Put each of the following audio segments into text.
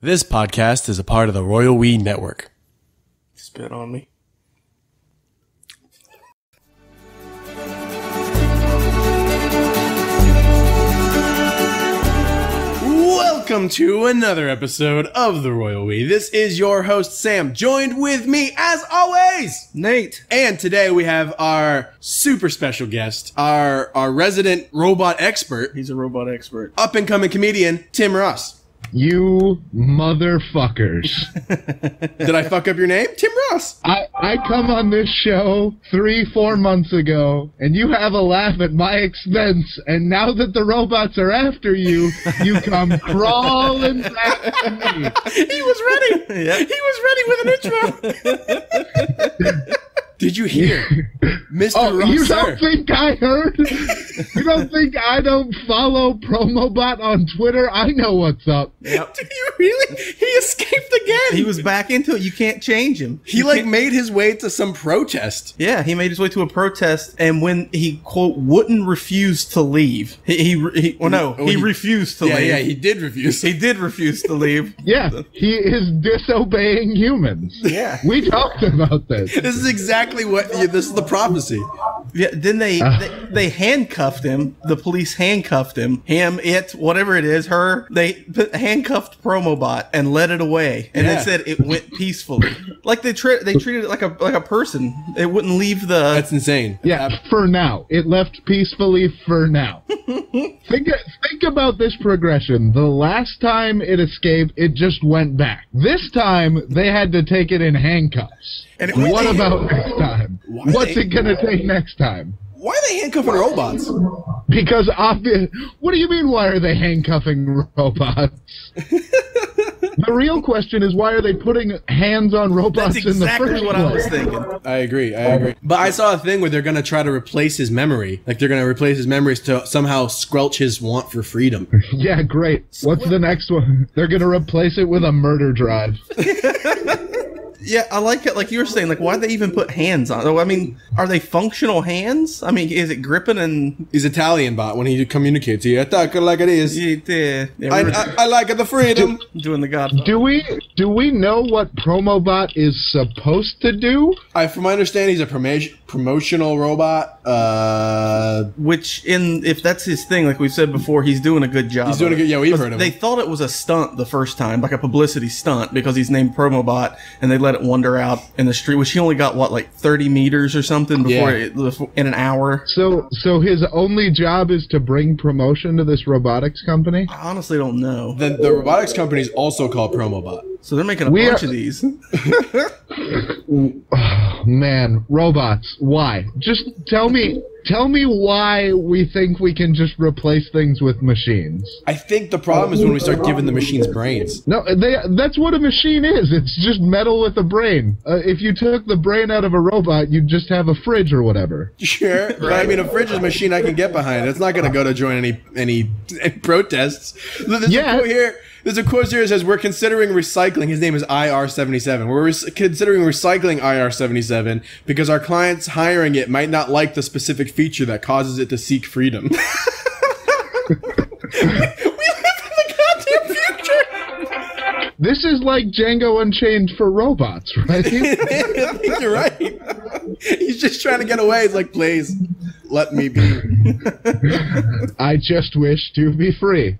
This podcast is a part of the Royal We Network. Spit on me. Welcome to another episode of the Royal We. This is your host Sam, joined with me as always, Nate. and today we have our super special guest, our our resident robot expert, He's a robot expert. up and coming comedian Tim Ross. You motherfuckers. Did I fuck up your name? Tim Ross. I, I come on this show three, four months ago, and you have a laugh at my expense, and now that the robots are after you, you come crawling back to me. He was ready. Yeah. He was ready with an intro. Did you hear, Mr. Oh, Ross? you sir? don't think I heard? You don't think I don't follow Promobot on Twitter? I know what's up. Yep. Did you really? He escaped again. He was back into it. You can't change him. He You like can't- made his way to some protest. Yeah, he made his way to a protest, and when he quote wouldn't refuse to leave, he he, he well no, Oh, he, he- refused to Yeah, leave. yeah, he did refuse. he did refuse to leave. Yeah, he is disobeying humans. Yeah. We talked about this. This is exactly what. Yeah, this is the prophecy. Yeah, then they, Uh. they they handcuffed him. The police handcuffed him. Him, it, whatever it is, her. They put, handcuffed Promobot and led it away. And Yeah. they said it went peacefully. like they tra- they treated it like a like a person. It wouldn't leave the. That's insane. Yeah, for now. It left peacefully for now. think think about this progression. The last time it escaped, it just went back. This time they had to take it in handcuffs. And what went- about next time? What's they- it gonna take next time? Why are they handcuffing robots? Because obvious. What do you mean? Why are they handcuffing robots? the real question is why are they putting hands on robots That's in the exactly first what I was place? thinking. I agree. I agree. But I saw a thing where they're gonna try to replace his memory. Like they're gonna replace his memories to somehow squelch his want for freedom. Yeah, great. What's the next one? They're gonna replace it with a murder drive. Yeah, I like it. Like you were saying, like why they even put hands on? Oh, I mean, are they functional hands? I mean, is it gripping and? He's Italian bot when he communicates. He attack it like it is. Yeah, yeah, I, we're I, I like the freedom. doing the god. Do we do we know what Promobot is supposed to do? I, from my understanding, he's a promotion, promotional robot. Uh, Which, in if that's his thing, like we've said before, he's doing a good job. He's doing of a it. good- yeah, we've heard of They him. thought it was a stunt the first time, like a publicity stunt, because he's named Promobot, and they let it wander out in the street. Which he only got what, like thirty meters or something before Yeah. it, in an hour. So so his only job is to bring promotion to this robotics company? I honestly don't know. the, the robotics company is also called Promobot. So they're making a We bunch are- of these. Man, robots, why? Just tell me tell me why we think we can just replace things with machines. I think the problem is when we start giving the machines brains. No, they, that's what a machine is. It's just metal with a brain. Uh, if you took the brain out of a robot, you'd just have a fridge or whatever. Sure, but I mean, a fridge is a machine I can get behind. It's not going to go to join any any, any protests. There's Yeah. a here. There's a quote here that says, "We're considering recycling." His name is IR77. We're re- considering recycling IR77 because our clients hiring it might not like the specific feature that causes it to seek freedom. we live in the goddamn future. This is like Django Unchained for robots, right? I think you're right. He's just trying to get away. He's like, please, let me be. I just wish to be free.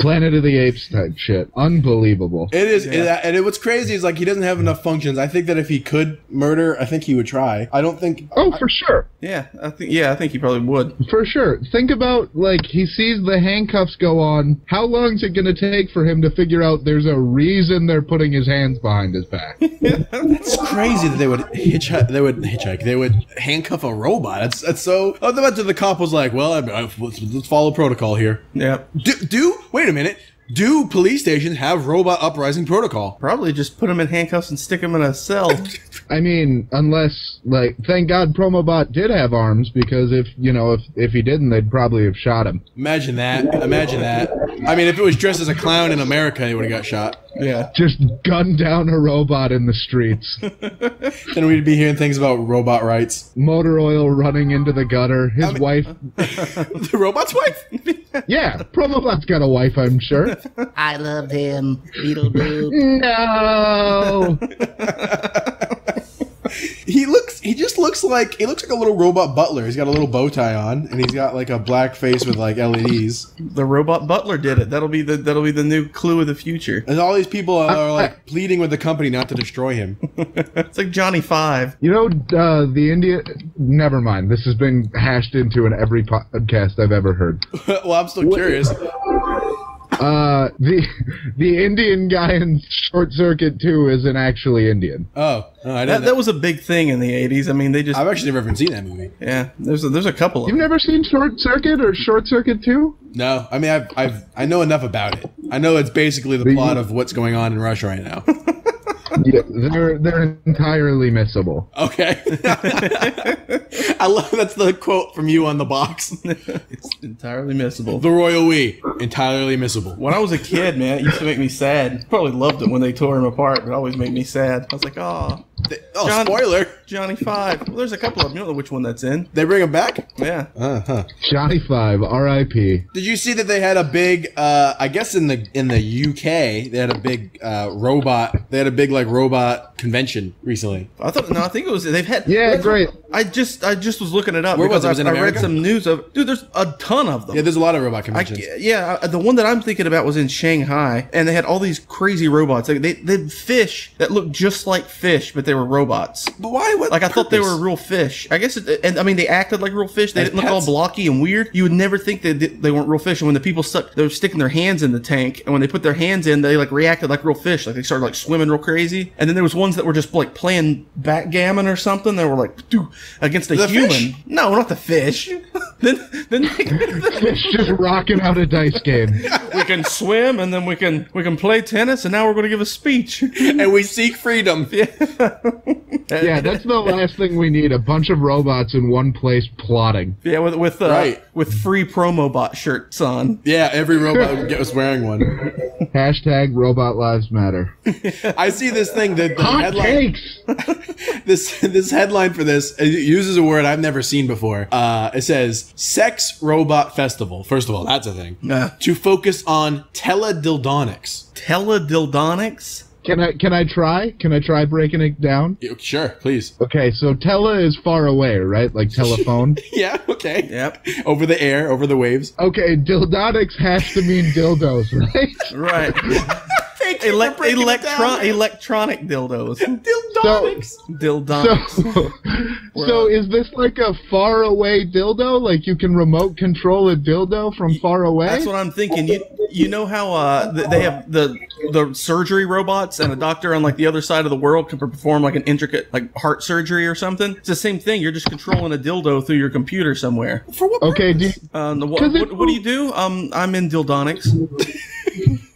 Planet of the Apes type shit. Unbelievable. It is, and, and it, what's crazy is like he doesn't have enough functions. I think that if he could murder, I think he would try. I don't think. Oh, for sure. yeah, I think. Yeah, I think he probably would. For sure. Think about, like, he sees the handcuffs go on. How long is it going to take for him to figure out there's a reason they're putting his hands behind his back? It's crazy that they would hitchhike. They would hitchhike. They would handcuff a robot. That's that's so. Oh, the, the cop was like, "Well, I, I, let's, let's follow protocol here." Yeah, Do, do wait a minute. Do police stations have robot uprising protocol? probably just put them in handcuffs and stick them in a cell. I mean, unless, like, thank God Promobot did have arms, because if, you know, if, if he didn't, they'd probably have shot him. Imagine that. Imagine that. I mean, if it was dressed as a clown in America, he would have got shot. Yeah. just gun down a robot in the streets. Then we'd be hearing things about robot rights. Motor oil running into the gutter. His mean- wife. the robot's wife? Yeah, Promobot's got a wife, I'm sure. I loved him. Beetle Boop. No. He looks. He just looks like he looks like a little robot butler. He's got a little bow tie on, and he's got like a black face with like LEDs. The robot butler did it. That'll be the that'll be the new clue of the future. And all these people are like pleading with the company not to destroy him. It's like Johnny Five. You know, uh, the India. Never mind. This has been hashed into in every podcast I've ever heard. well, I'm still curious. Uh, the the Indian guy in Short Circuit 2 isn't actually Indian. Oh, oh I That, didn't. that was a big thing in the '80s. I mean, they just I've actually never even seen that movie. yeah. There's a, there's a couple of You've them. never seen Short Circuit or Short Circuit 2? No, I mean I've, I've I know enough about it. I know it's basically the The- plot of what's going on in Russia right now. Yeah, they're they're entirely missable. Okay. I love that's the quote from you on the box. It's entirely missable. The royal we entirely missable. When I was a kid, man, it used to make me sad. Probably loved it when they tore him apart, but it always made me sad. I was like, oh, Oh, John- spoiler! Johnny Five. Well, there's a couple of them. You don't know which one that's in. They bring him back. Yeah. Uh huh. Johnny Five, R.I.P. Did you see that they had a big? uh I guess in the in the UK they had a big uh robot. They had a big like robot convention recently. I thought no, I think it was they've had. Yeah, great. I just I just was looking it up Where was because it? Was I, I read some news of dude. There's a ton of them. Yeah, there's a lot of robot I, conventions. yeah, uh, the one that I'm thinking about was in Shanghai, and they had all these crazy robots. Like they, they fish that looked just like fish, but they were robots. but why? What Like I thought they were real fish. I guess, it, and I mean they acted like real fish. They As didn't look all blocky and weird. You would never think that they, they weren't real fish. And when the people stuck, they were sticking their hands in the tank, and when they put their hands in, they like reacted like real fish. Like they started like swimming real crazy. And then there was ones that were just like playing backgammon or something. They were like "Doo," against a The human. fish? No, not the fish. then then Fish just rocking out a dice game. we can swim, and then we can we can play tennis, and now we're going to give a speech. and we seek freedom. Yeah, yeah, that's the last thing we need. A bunch of robots in one place plotting. Yeah, with with uh, Right. with free promo bot shirts on. Yeah, every robot was wearing one. Hashtag Robot Lives Matter. I see this thing that the Hot headline. takes. this this headline for this it uses a word I've never seen before. Uh, it says "sex robot festival." First of all, that's a thing. Yeah. To focus on teledildonics. Teledildonics. Can I can I try? Can I try breaking it down? Sure, please. Okay, so tele is far away, right? Like telephone. Yeah. Okay. Yep. Over the air, over the waves. okay, dildonics has to mean dildos, right? Right. Thank you Elec- for breaking it electron- down. electronic dildos. Dildonics. Dildonics. So, so is this like a far away dildo? Like you can remote control a dildo from far away? That's what I'm thinking. You you know how uh th- they have the the surgery robots and a doctor on like the other side of the world can perform like an intricate like heart surgery or something. It's the same thing. You're just controlling a dildo through your computer somewhere. For what? okay, do you, Uh, the, what, 'Cause what, what do you do? Um, I'm in dildonics.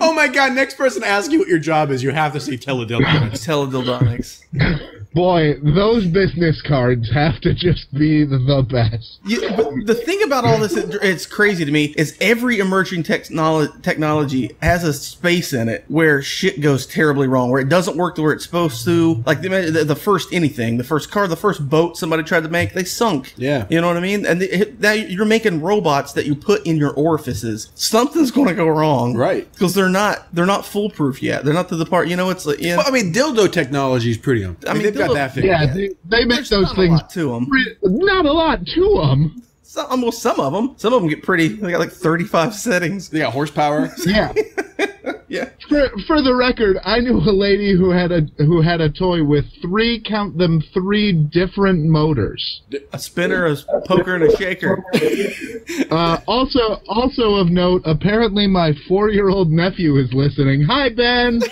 Oh my God! Next person to ask you what your job is, you have to say teledildonics. Teledildonics. Boy, those business cards have to just be the, the best. You, but the thing about all this, it's crazy to me, is every emerging technolo- technology has a space in it where shit goes terribly wrong, where it doesn't work the way it's supposed to. Like the, the, the first anything, the first car, the first boat somebody tried to make, they sunk. Yeah. You know what I mean? And the, now you're making robots that you put in your orifices. Something's going to go wrong. Right. Because they're not, they're not foolproof yet. They're not to the part, you know, it's like, yeah. Well, I mean, dildo technology is pretty. I mean, I mean, they've got dildo- that figured. Yeah, they, they make There's those not a things. lot to them. pre- Not a lot to them. Some, well, some of them. Some of them get pretty. They got like 35 settings. They got horsepower. Yeah. Yeah. For, for the record, I knew a lady who had a who had a toy with three count them three different motors. A spinner, a poker, and a shaker. Uh, also, also of note, apparently my four year old nephew is listening. Hi Ben.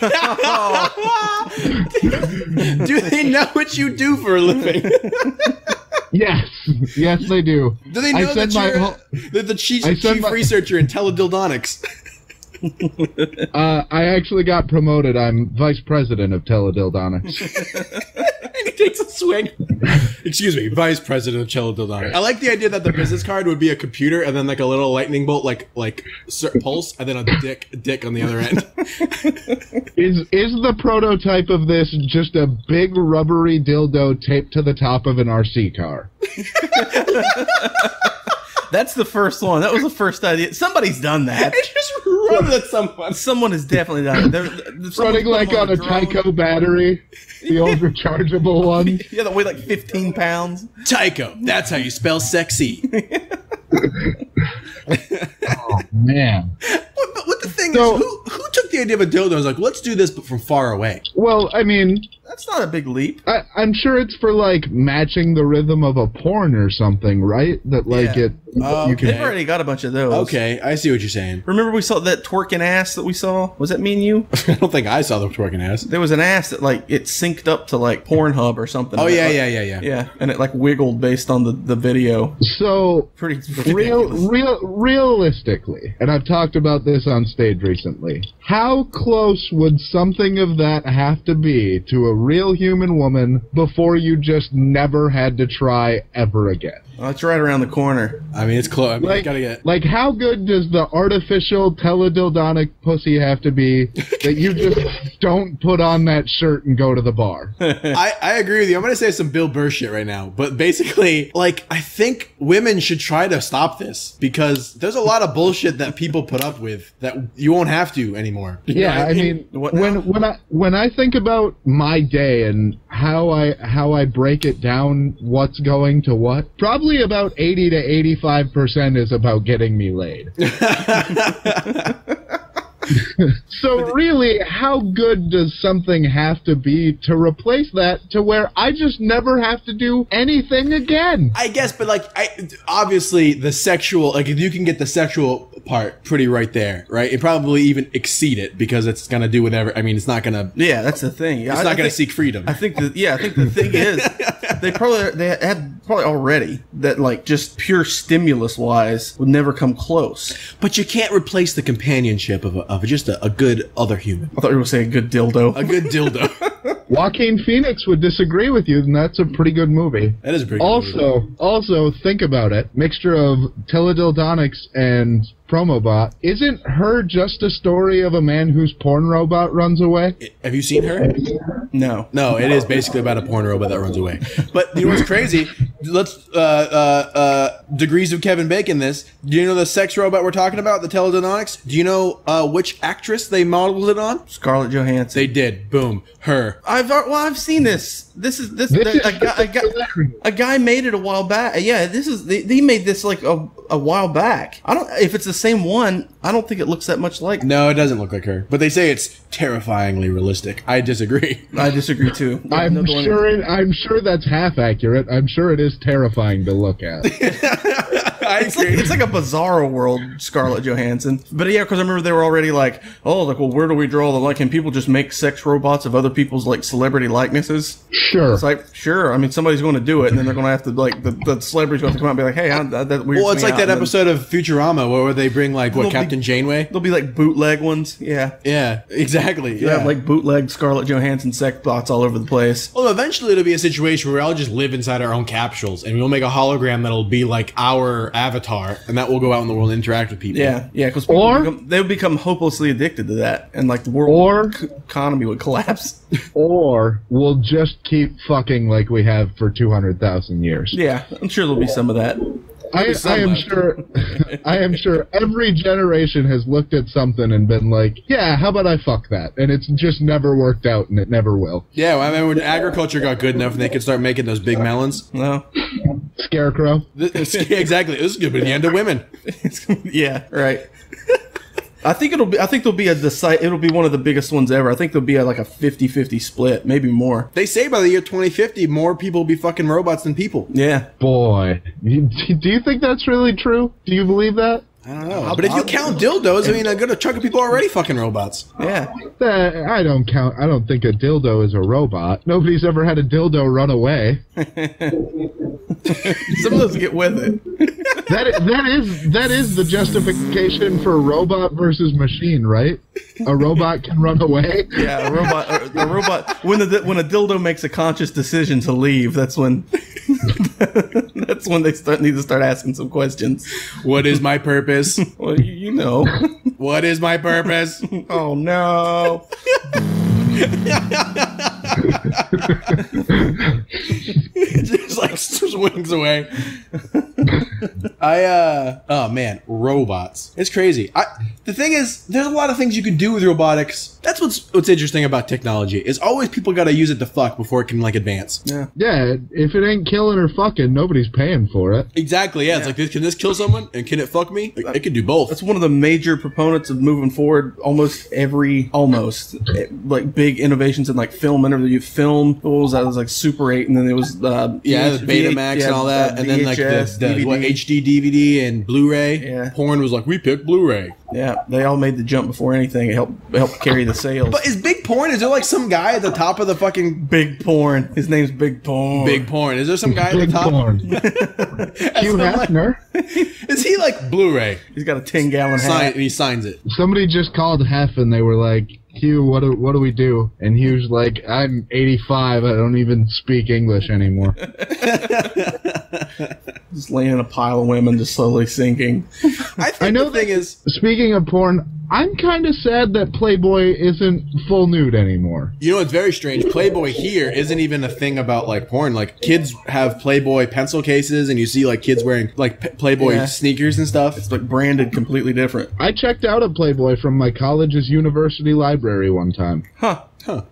do they know what you do for a living? yes, yes they do. Do they I know that you're whole- the, the chief, chief my- researcher in teledildonics? Uh, I actually got promoted. I'm vice president of Teledildonics. and he takes a swing. Excuse me, Vice President of Cello Dildonic. I like the idea that the business card would be a computer and then like a little lightning bolt, like like pulse, and then a dick dick on the other end. Is is the prototype of this just a big rubbery dildo taped to the top of an RC car? That's the first one. That was the first idea. Somebody's done that. It's Just run at someone. Someone has definitely done it. There, someone's Running like them on a drone. Tyco battery, the old rechargeable one. Yeah, that weigh like 15 pounds. Tycho. That's how you spell sexy. Oh man. What, but what the thing So- is, who who took the idea of a dildo and was like, let's do this, but from far away? Well, I mean, That's not a big leap. I, I'm sure it's for like matching the rhythm of a porn or something, right? That like Yeah. it. Oh, You okay. They've already got a bunch of those. Okay, I see what you're saying. Remember we saw that twerking ass that we saw? Was that me and you? I don't think I saw the twerking ass. There was an ass that like it synced up to like Pornhub or something. Oh yeah, like- yeah, yeah, yeah. Yeah, and it like wiggled based on the, the video. So Pretty real, real, realistically, and I've talked about this on stage recently. How close would something of that have to be to a real human woman before you just never had to try ever again? Oh, it's right around the corner. I mean, it's close. I mean, Like, gotta get. like, how good does the artificial teledildonic pussy have to be that you just don't put on that shirt and go to the bar? I, I agree with you. I'm gonna say some Bill Burr shit right now, but basically, like, I think women should try to stop this because there's a lot of bullshit that people put up with that you won't have to anymore. You know Yeah, I mean, What now? when when I when I think about my day and how I how I break it down, what's going to what, probably about eighty to eighty five percent is about getting me laid. so really, how good does something have to be to replace that to where I just never have to do anything again? I guess, but like, I obviously the sexual, like, if you can get the sexual part pretty right there, right? It probably even exceed it because it's gonna do whatever. I mean, it's not gonna. Yeah, that's the thing. It's I- not I gonna think- seek freedom. I think that yeah, I think the thing is they probably they had probably already that like just pure stimulus wise would never come close. But you can't replace the companionship of, a, of just a, a good other human, I thought you were saying a good dildo. a good dildo. Joaquin Phoenix would disagree with you, and that's a pretty good movie. that is a pretty. good movie. Also, also think about it. Mixture of teledildonics and promobot. Isn't her just a story of a man whose porn robot runs away? have you seen her? No. No, it is basically about a porn robot that runs away. But you know what's crazy? Let's uh, uh, uh, degrees of Kevin Bacon. This. Do you know the sex robot we're talking about, the teledildonics? Do you know uh, which actress they modeled it on? Scarlett Johansson. They did. Boom. Her. I've well, I've seen this. This is this. This the- is a, guy, a, guy, a guy made it a while back. Yeah, this is they, they made this like a, a while back. I don't if it's the same one. I don't think it looks that much like. No, it doesn't look like her. But they say it's terrifyingly realistic. I disagree. I disagree too. I'm No, sure. It, I'm sure that's half accurate. I'm sure it is terrifying to look at. I It's like, it's like a bizarre world, Scarlett Johansson. But yeah, because I remember they were already like, oh, like, well, where do we draw the line? Can people just make sex robots of other people's like celebrity likenesses? Sure. It's like, sure. I mean, somebody's going to do it, and then they're going to have to like the, the celebrity's going to come out and be like, hey, I, that, that weirds well, it's like out. that And then episode of Futurama where they bring like what Little big- Captain Janeway. There'll be like bootleg ones. Yeah. Yeah, exactly. You Yeah. like bootleg Scarlett Johansson sex bots all over the place. Well, eventually it'll be a situation where we all just live inside our own capsules, and we'll make a hologram that'll be like our avatar, and that will go out in the world and interact with people. Yeah, yeah, because Or- become, they would become hopelessly addicted to that, and like the world Or- c- economy would collapse. or we'll just keep fucking like we have for two hundred thousand years. yeah, I'm sure there'll be some of that. I, I am sure. I am sure every generation has looked at something and been like, "Yeah, how about I fuck that?" And it's just never worked out, and it never will. Yeah, well, I mean, when agriculture got good enough and they could start making those big melons. No, Scarecrow. This, exactly. This is going to be the end of women. It's gonna be- yeah, right. I think it'll be. I think there'll be a decide. It'll be one of the biggest ones ever. I think there'll be a, like a 50-50 split, maybe more. They say by the year 2050, more people will be fucking robots than people. Yeah, Boy, You- do you think that's really true? Do you believe that? I don't know. But if you count dildos, I mean, a good chunk of people are already fucking robots. yeah. I don't count. I don't think a dildo is a robot. Nobody's ever had a dildo run away. Some of those get with it. That i- that is that is the justification for robot versus machine, right? A robot can run away. Yeah, a robot. A, a robot. When the when a dildo makes a conscious decision to leave, that's when. that's when they start need to start asking some questions. What is my purpose? Well, you, you know. What is my purpose? oh no. just like swings away. I uh oh man, robots. It's crazy. I the thing is, there's a lot of things you can do with robotics. That's what's what's interesting about technology. Is always people got to use it to fuck before it can like advance. Yeah. Yeah, if it ain't killing or fucking, nobody's paying for it. Exactly. Yeah. It's like this. Can this kill someone? And can it fuck me? Like, it can do both. That's one of the major proponents of moving forward. Almost every, almost eh, like big innovations in like film and everything. You film. What was that? It was like Super Eight, and then it was uh, yeah, VH the Betamax yeah, and all that, uh, and then like the, VHS, the what, HD DVD and Blu-ray. Yeah. Porn was like we picked Blu-ray. Yeah, they all made the jump before anything. It helped helped carry the sales. But is big porn? Is there like some guy at the top of the fucking Big Porn. His name's Big Porn. big porn? Is there some guy at the top? porn. Hugh I'm like- Hefner. Is he like Blu-ray? He's got a ten gallon Sign, hat. and he signs it. Somebody just called Hef and they were like, Hugh, what do, what do we do? And Hugh's like, I'm 85. I don't even speak English anymore. Just laying in a pile of women, just slowly sinking. I think I know the thing that- is, Speaking of porn, I'm kind of sad that Playboy isn't full nude anymore. you know, it's very strange. Playboy here isn't even a thing about like porn. Like kids have Playboy pencil cases, and you see like kids wearing like P- Playboy Yeah. sneakers and stuff. It's like branded completely different. I checked out a Playboy from my college's university library one time. Huh. Huh.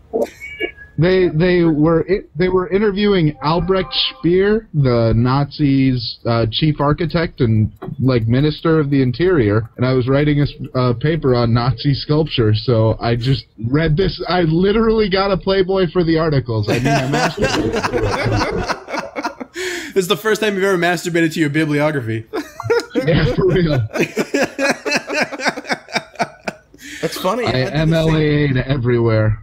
They they were they were interviewing Albrecht Speer, the Nazis' uh, chief architect and like minister of the interior, and I was writing a uh, paper on Nazi sculpture, so I just read this. I literally got a Playboy for the articles. I mean, I masturbated This is the first time you've ever masturbated to your bibliography. Yeah, for real. That's funny. I MLA'd everywhere.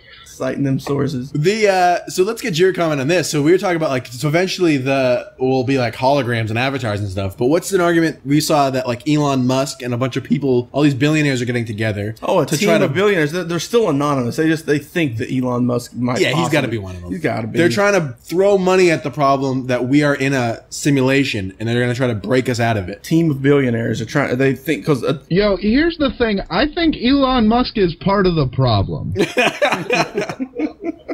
Citing them sources. The uh, so let's get your comment on this. So we were talking about like so eventually the will be like holograms and avatars and stuff. But what's an argument we saw that like Elon Musk and a bunch of people, all these billionaires are getting together. Oh, a to team try to of billionaires. They're, they're still anonymous. They just they think that Elon Musk might. Yeah, he's got to be one of them. He's got to be. They're trying to throw money at the problem that we are in a simulation, and they're going to try to break us out of it. team of billionaires are trying. They think because uh, Yo, here's the thing. I think Elon Musk is part of the problem.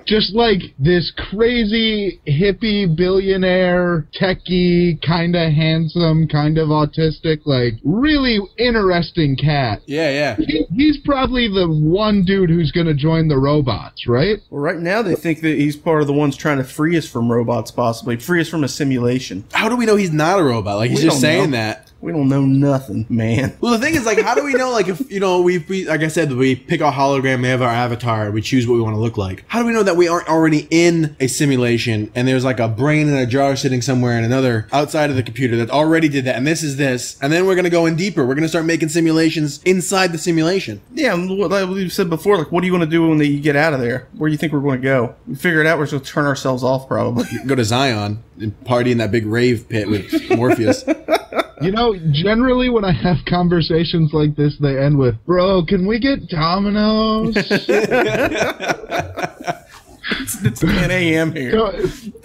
Just like this crazy hippie billionaire, techie, kind of handsome, kind of autistic, like really interesting cat. Yeah, yeah. He, he's probably the one dude who's going to join the robots, right? well, right now they think that he's part of the ones trying to free us from robots, possibly free us from a simulation. How do we know he's not a robot? Like he's We just saying know. that. We don't know nothing, man. Well, the thing is, like, how do we know, like, if you know, we, we like I said, we pick our hologram, we have our avatar, we choose what we want to look like. How do we know that we aren't already in a simulation and there's like a brain in a jar sitting somewhere in another outside of the computer that already did that, and this is this, and then we're gonna go in deeper. We're gonna start making simulations inside the simulation. Yeah, like we said before, like what are you going to do when you get out of there? Where do you think we're going to go? We figure it out. We're just going to turn ourselves off, probably. Go to Zion and party in that big rave pit with Morpheus. You know, generally when I have conversations like this, they end with, Bro, can we get Domino's? it's, it's 10 a.m. here.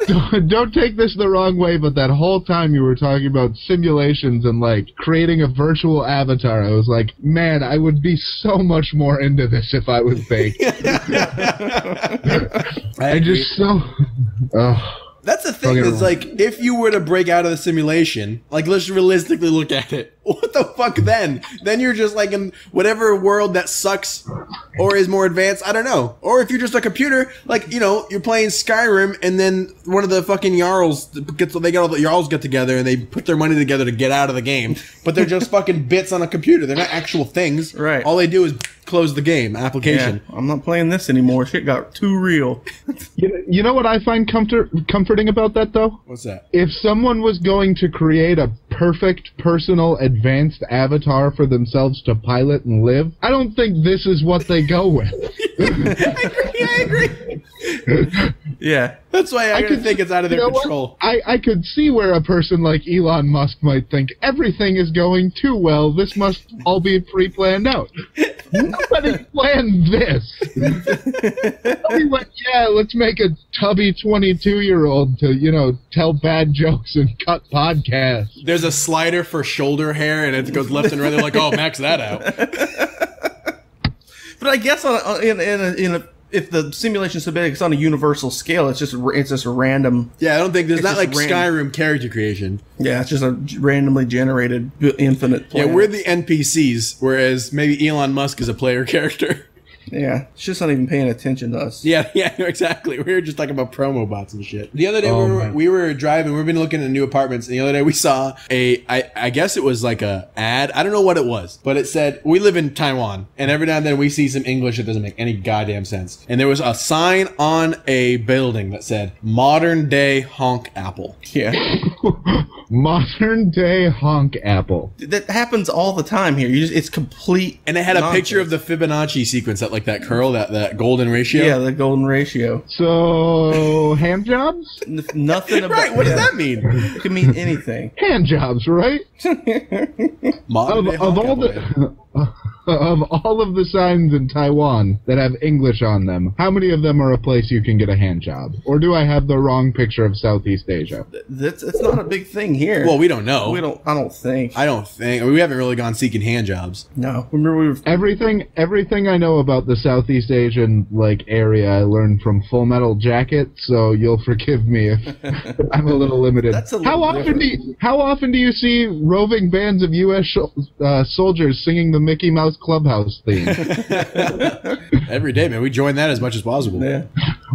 don't, don't- take this the wrong way, but that whole time you were talking about simulations and like creating a virtual avatar, I was like, man, I would be so much more into this if I was fake. I just so. Ugh. Oh. That's the thing. Okay, Is like if you were to break out of the simulation, like let's realistically look at it. What the fuck then? Then you're just like in whatever world that sucks or is more advanced. I don't know. Or if you're just a computer, like you know, you're playing Skyrim, and then one of the fucking jarls gets they get all the jarls get together and they put their money together to get out of the game, but they're just fucking bits on a computer. They're not actual things. Right. All they do is close the game Yeah, application. I'm not playing this anymore. Shit got too real. You, you know what I find comfort, comforting about that though? What's that? If someone was going to create a perfect personal advanced avatar for themselves to pilot and live, I don't think this is what they go with. yeah, I agree. Yeah. That's why I, I could think it's out of you their know control. I, I could see where a person like Elon Musk might think everything is going too well. This must all be pre-planned out. Nobody planned this. Nobody went, yeah, let's make a tubby 22-year-old to, you know, tell bad jokes and cut podcasts. There's a slider for shoulder hair, and it goes left and right. They're like, "Oh, max that out." But I guess on, on in in a, in a if the simulation is so big, it's on a universal scale. It's just it's just a random. Yeah, I don't think there's not like random. Skyrim character creation. Yeah, it's just a randomly generated infinite. Yeah, we're the NPCs, whereas maybe Elon Musk is a player character. Yeah. It's just not even paying attention to us. Yeah, yeah, exactly. We were just talking about promo bots and shit. The other day Oh, we, were, we were driving. We've been looking at new apartments, and the other day we saw a. I, I guess it was like a ad. I don't know what it was, but it said we live in Taiwan, and every now and then we see some English that doesn't make any goddamn sense. And there was a sign on a building that said "Modern Day Honk Apple." Yeah. Modern day honk apple. that happens all the time here. You just it's complete. And it had a picture of the Fibonacci sequence, that like that curl, that that golden ratio. yeah the golden ratio. So, hand jobs? N- nothing about Right. What does that mean? It could mean anything. Hand jobs, right? Modern of, Day of all Apple. the of all of the signs in Taiwan that have English on them, how many of them are a place you can get a hand job? Or do I have the wrong picture of Southeast Asia? That's it's not a big thing here. Well, we don't know. we don't. I don't think. I don't think. I mean, we haven't really gone seeking hand jobs. no. Remember we were. Everything everything I know about the Southeast Asian like area I learned from Full Metal Jacket, so you'll forgive me if I'm a little limited. That's a little how little often do you, how often do you see roving bands of US sh- uh, soldiers singing the Mickey Mouse Clubhouse theme? Every day, man. We join that as much as possible. Yeah.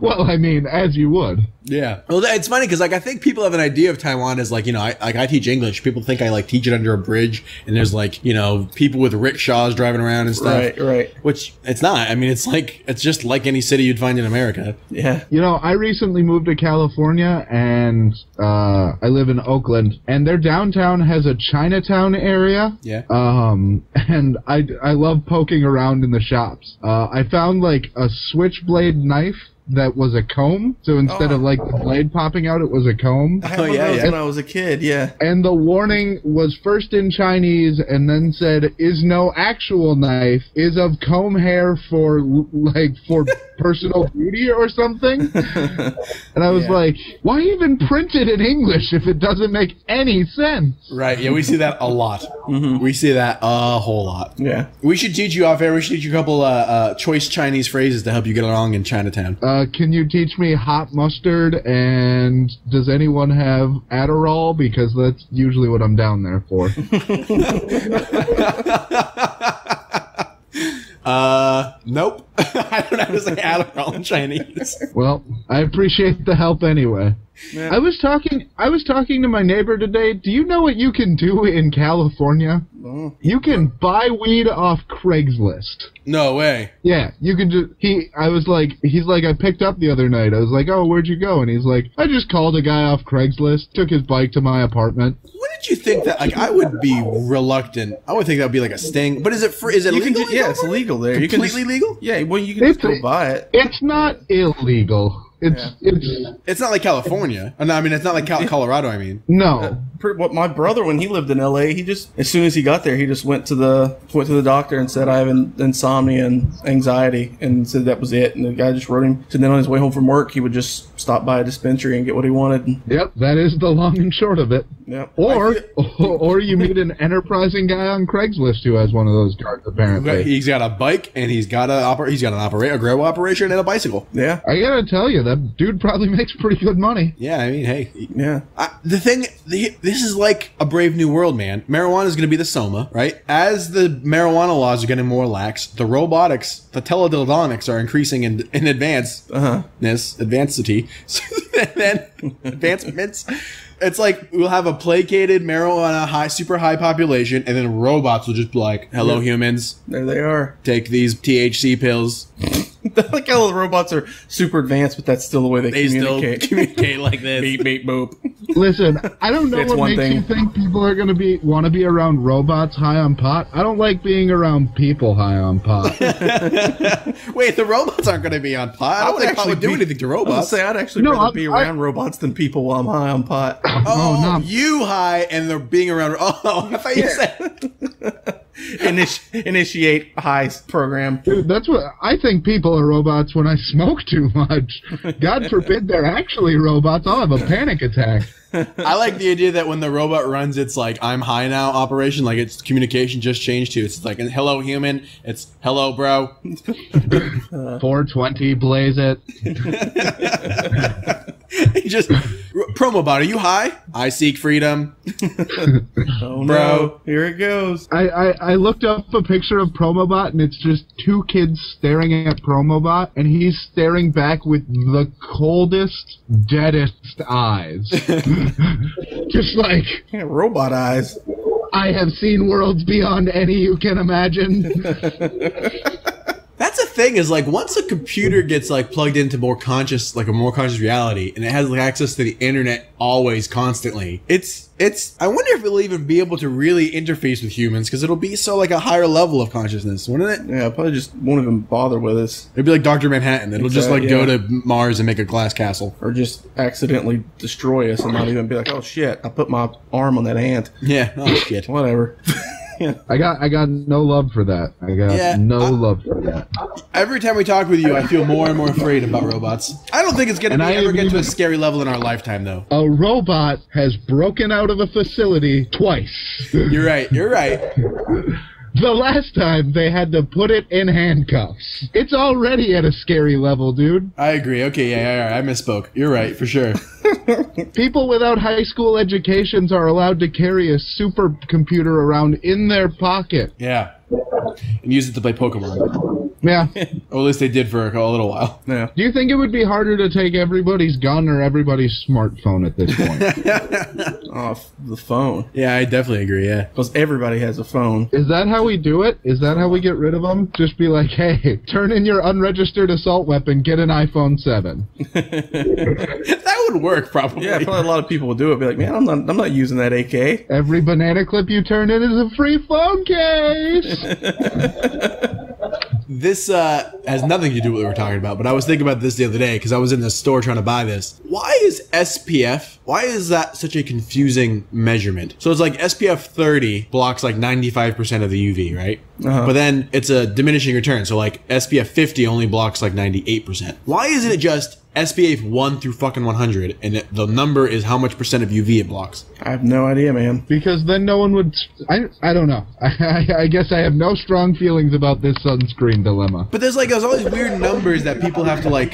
well, I mean, as you would. Yeah. Well, it's funny because like I think people have an idea of Taiwan as like you know I like I teach English. People think I like teach it under a bridge, and there's like you know people with rickshaws driving around and stuff. Right. Right. Which it's not. I mean, it's like it's just like any city you'd find in America. Yeah. You know, I recently moved to California and uh, I live in Oakland, and their downtown has a Chinatown area. Yeah. Um, and I, I love poking around in the shops. Uh, I found like a switchblade knife that was a comb. So instead Oh. of like the blade popping out, it was a comb. I had Oh, one yeah, of yeah. when I was a kid. Yeah. And the warning was first in Chinese and then said, is no actual knife, is of comb hair for, like, for personal beauty or something. And I was Yeah. like, why even print it in English if it doesn't make any sense? Right. Yeah. We see that a lot. We see that a whole lot. Yeah. We should teach you off air. We should teach you a couple uh, uh, choice Chinese phrases to help you get along in Chinatown. Uh, can you teach me hot mustard and does anyone have Adderall? Because that's usually what I'm down there for. Uh, nope. I don't know how to say Adderall in Chinese. Well, I appreciate the help anyway. Yeah. I was talking I was talking to my neighbor today. Do you know what you can do in California? Oh. You can buy weed off Craigslist. No way. Yeah, you can just he I was like he's like I picked up the other night. I was like, "Oh, where'd you go?" And he's like, "I just called a guy off Craigslist, took his bike to my apartment." What did you think that? Like, I would be reluctant. I would think that would be like a sting. But is it free? Is it You can. legal? Ju- yeah, it's illegal there. You can Completely just, legal? Yeah. Well, you can just go buy it. It's not illegal. It's it's It's not like California. Uh, No, I mean it's not like Cal- Colorado. I mean, no. Pretty- What my brother, when he lived in L.A., he just as soon as he got there, he just went to the went to the doctor and said, "I have in, insomnia and anxiety," and said that was it. And the guy just wrote him. So then on his way home from work, he would just stop by a dispensary and get what he wanted. Yep, that is the long and short of it. Yep. Or feel- or you meet an enterprising guy on Craigslist who has one of those cards apparently. he's got a bike and he's got a oper- He's got an operate a grow operation and a bicycle. yeah. I gotta tell you, that dude probably makes pretty good money. Yeah, I mean, hey, Yeah. I, the thing, the, this is like a brave new world, man. Marijuana is going to be the soma, right? As the marijuana laws are getting more lax, the robotics, the teledildonics are increasing in, in advance. Uh huh. Ness, advancedity, So then advancements. It's like we'll have a placated marijuana high, super high population, and then robots will just be like, "Hello, Yeah. humans, There they are. take these THC pills." like how the robots are super advanced, but that's still the way they, They still communicate. communicate like this. beep beep boop. Listen, I don't know It's what one makes thing. you think people are gonna be want to be around robots high on pot. I don't like being around people high on pot. Wait, the robots aren't going to be on pot. I don't think pot would do be- anything to robots. I was gonna robots. say I'd actually No, rather I'm- be I- around robots than people while I'm high on pot. Oh, oh, no. you high and they're being around. Oh, I thought you said. Initi- initiate high program. Dude, that's what I think people are robots when I smoke too much. God forbid they're actually robots. I'll have a panic attack. I like the idea that when the robot runs its like I'm high now operation, like its communication just changed to it's like hello human, it's hello bro. 420 blaze it. He just promo bot. Are you high? I seek freedom. Oh Bro. no, here it goes. I, I, I looked up a picture of Promobot and it's just two kids staring at Promobot and he's staring back with the coldest, deadest eyes. just like, Yeah, robot eyes. I have seen worlds beyond any you can imagine. That's the thing is like once a computer gets like plugged into more conscious like a more conscious reality and it has like access to the internet always constantly. It's it's I wonder if it'll even be able to really interface with humans because it'll be so like a higher level of consciousness, wouldn't it? Yeah, probably just won't even bother with us, It'd be like Doctor Manhattan. It'll just like go to Mars and make a glass castle. or just accidentally destroy us and not even be like, "Oh shit, I put my arm on that ant." Yeah. Oh shit. Whatever. I got I got no love for that. I got Yeah, no I- love for that. Every time we talk with you, I feel more and more afraid about robots. I don't think it's gonna And I ever get to a scary level in our lifetime, though. A robot has broken out of a facility twice. You're right. You're right. The last time they had to put it in handcuffs. It's already at a scary level, dude. I agree. Okay. Yeah. Yeah. yeah I misspoke. You're right for sure. People without high school educations are allowed to carry a supercomputer around in their pocket. Yeah. And use it to play Pokemon. Yeah. Or at least they did for a little while. yeah. Do you think it would be harder to take everybody's gun or everybody's smartphone at this point? Off the phone Yeah, I definitely agree. Yeah. because everybody has a phone. Is that how we do it? Is that how we get rid of them? Just be like, hey, turn in your unregistered assault weapon, get an iPhone 7. That would work probably. Yeah, probably a lot of people will do it. Be like, man, I'm not, I'm not using that AK. Every banana clip you turn in is a free phone case. This uh, has nothing to do with what we were talking about, but I was thinking about this the other day because I was in the store trying to buy this. Why is SPF? Why is that such a confusing measurement? So it's like SPF 30 blocks like 95% of the UV, right? But then it's a diminishing return. So like SPF 50 only blocks like 98%. Why isn't it just SPF 1 through fucking 100 and it, the number is how much percent of UV it blocks? I have no idea, man. because then no one would. I, I don't know. I, I, I guess I have no strong feelings about this sunscreen dilemma. But there's like there's all these weird numbers that people have to like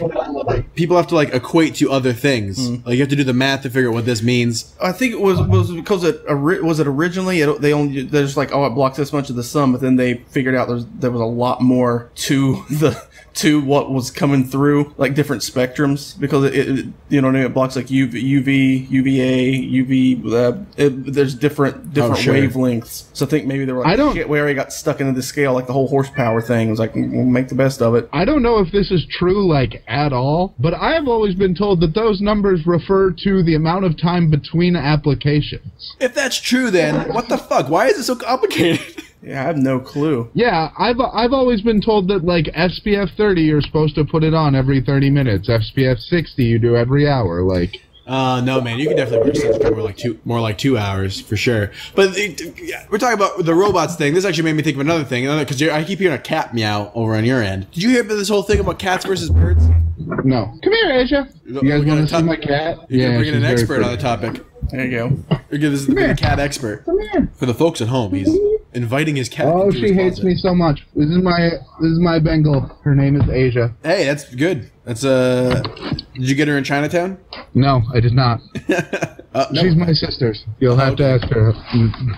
people have to like equate to other things. Hmm. Like you have to do the math to figure out what this means. I think it was was because it ori- was it originally it, they only just like oh it blocks this much of the sun, but then they figured out there's there was a lot more to the to what was coming through like different spectrums because it, it you know what I mean? it blocks like UV, UV UVA UV uh, it, there's different different sure. wavelengths. So I think maybe they were like I don't- shit we already got stuck into the scale like the whole horsepower thing. It was like we'll make the best of it. I don't know if this is true, like, at all, but I have always been told that those numbers refer to the amount of time between applications. If that's true, then what the fuck? Why is it so complicated? Yeah, I have no clue. Yeah, I've I've always been told that like SPF 30 you're supposed to put it on every 30 minutes. SPF 60 you do every hour. Like Uh, no, man, you can definitely wear sunscreen more like two, more like two hours for sure. But it, yeah, we're talking about the robots thing. This actually made me think of another thing. Because I keep hearing a cat meow over on your end. Did you hear about this whole thing about cats versus birds? no. Come here, Asia. You guys got want a to see top- my cat? You're yeah, bringing she's an very expert on the topic. There you go. We're gonna- This is the big cat expert Come here. for the folks at home. He's inviting his cat. Oh, into she his hates closet. me so much. This is my this is my Bengal. Her name is Asia. Hey, that's good. That's uh. Did you get her in Chinatown? No, I did not. Uh, no. She's my sister's. You'll have to ask her.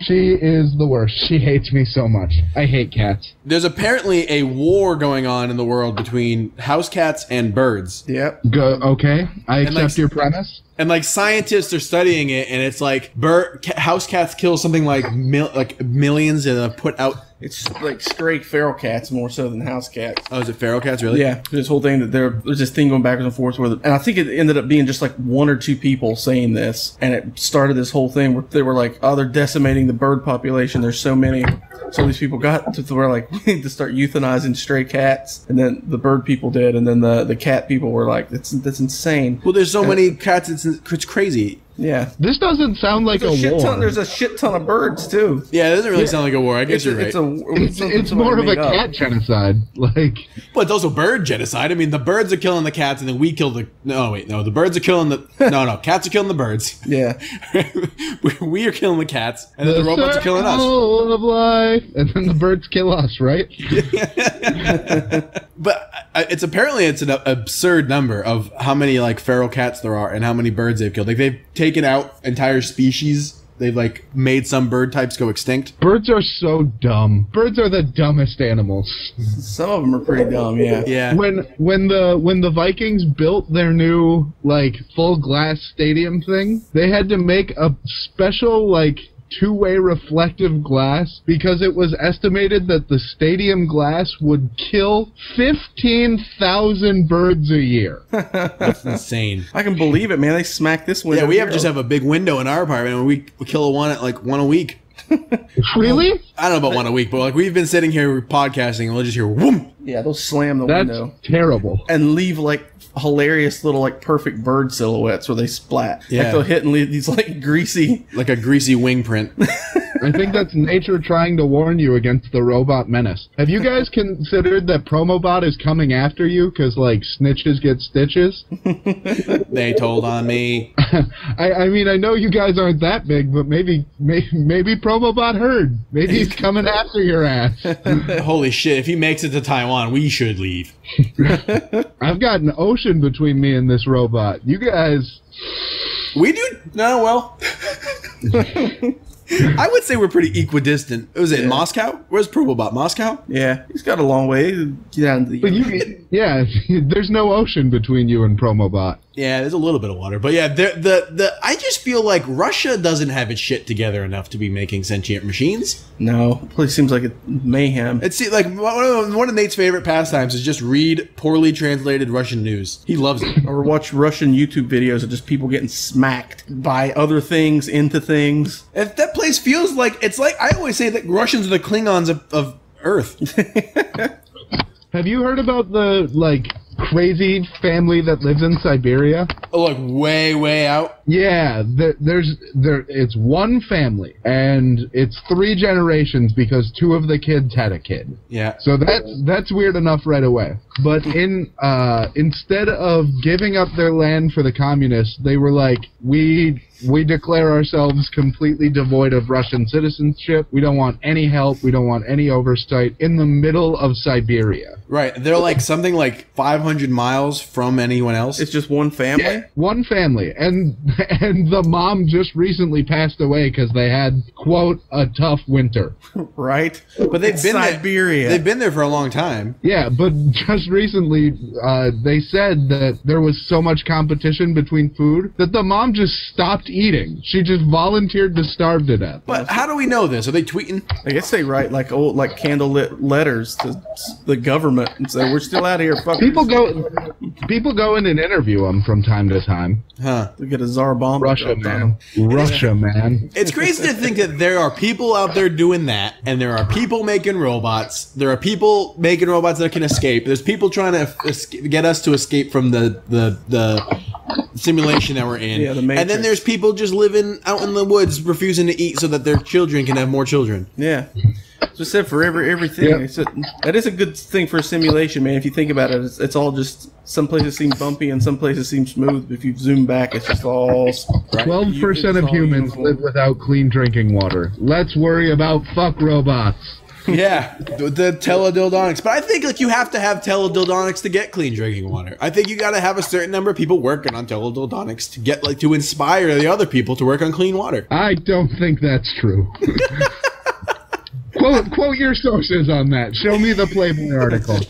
She is the worst. She hates me so much. I hate cats. There's apparently a war going on in the world between house cats and birds. Yep. Go. Okay, I accept like- your premise. And like scientists are studying it, and it's like bird house cats kill something like mil- like millions and put out It's like stray feral cats more so than house cats. Oh, is it feral cats? Really? Yeah, this whole thing that there there's this thing going backwards and forth where, the, and I think it ended up being just like one or two people saying this, and it started this whole thing where they were like, "Oh, they're decimating the bird population. There's so many." So these people got to where like we need to start euthanizing stray cats, and then the bird people did, and then the the cat people were like, "That's that's insane." Well, there's so many cats. It's, it's crazy. Yeah, This doesn't sound like there's a, a, shit war. ton. There's a shit ton of birds too. Yeah, it doesn't really sound like a war. I guess It's you're a, right. it's a it's, something it's more of a up. cat genocide. Like But it's also bird genocide. I mean, the birds are killing the cats, and then we kill the. No, wait, no, the birds are killing the. No, no, cats are killing the birds. Yeah, We- we are killing the cats, and then the, robots are killing us. of life, and then the birds kill us, right? But uh, it's apparently it's an absurd number of how many like feral cats there are and how many birds they've killed. Like they've taken out entire species. They've like made some bird types go extinct. Birds are so dumb. Birds are the dumbest animals. some of them are pretty dumb. Yeah, Yeah. When when the when the Vikings built their new like full glass stadium thing, they had to make a special like two-way reflective glass because it was estimated that the stadium glass would kill 15,000 birds a year. That's insane. I can believe it, man. They smack this window. Yeah, we have just have a big window in our apartment, and we, we kill one at like one a week. really? I don't know about one a week, but like we've been sitting here podcasting, and we'll just hear whoom. yeah. They'll slam the That's window terrible. and leave like hilarious little like perfect bird silhouettes where they splat. Yeah. like they'll hit and leave these like greasy. like a greasy wing print. I think that's nature trying to warn you against the robot menace. Have you guys considered that Promobot is coming after you because, like, snitches get stitches? they told on me. I, I mean, I know you guys aren't that big, but maybe, maybe, maybe Promobot heard. Maybe he's coming after your ass. Holy shit! If he makes it to Taiwan, we should leave. I've got an ocean between me and this robot. You guys, We do no well. I would say we're pretty equidistant. Was it Moscow? Where's Promobot? Moscow? Yeah, he's got a long way to get out into the. but you, yeah, there's no ocean between you and Promobot. Yeah, there's a little bit of water, but yeah, the the the. I just feel like Russia doesn't have its shit together enough to be making sentient machines. no, place seems like a mayhem. It's like one of, one of Nate's favorite pastimes is just read poorly translated Russian news. He loves it. or watch Russian YouTube videos of just people getting smacked by other things into things. If that place feels like it's like I always say that Russians are the Klingons of, of Earth. Have you heard about the like crazy family that lives in Siberia? oh, like way way out. Yeah, there, there's there. It's one family, and it's three generations because two of the kids had a kid. Yeah. So that's that's weird enough right away. But in uh, instead of giving up their land for the communists, they were like, we we declare ourselves completely devoid of Russian citizenship. We don't want any help. We don't want any oversight in the middle of Siberia. Right. They're like something like 500 miles from anyone else. It's just one family. One family, and and the mom just recently passed away because they had quote a tough winter. right? but they've It's been Siberia. There, they've been there for a long time. Yeah, but just recently, uh, they said that there was so much competition between food that the mom just stopped eating. She just volunteered to starve to death. But how do we know this? Are they tweeting? I guess they write like old like candlelit letters to the government and say we're still out here. Fuck People go, people go in and interview them from time to time. Huh. to get a czar bomb. Russia, dropped on 'em. man. Russia, man. It's crazy to think that there are people out there doing that, and there are people making robots. There are people making robots that can escape. There's people trying to escape, get us to escape from the the the simulation that we're in. Yeah, the and then there's people just living out in the woods, refusing to eat so that their children can have more children. Yeah. So said for every everything. Yeah. It's a, that is a good thing for a simulation, man. If you think about it, it's, it's all just some places seem bumpy and some places seem smooth. But if you zoom back, it's just all Twelve percent of humans uniform. live without clean drinking water. Let's worry about fuck robots. Yeah, the, the teledildonics. But I think like you have to have teledildonics to get clean drinking water. I think you got to have a certain number of people working on teledildonics to get like to inspire the other people to work on clean water. I don't think that's true. quote quote your sources on that. Show me the Playboy article.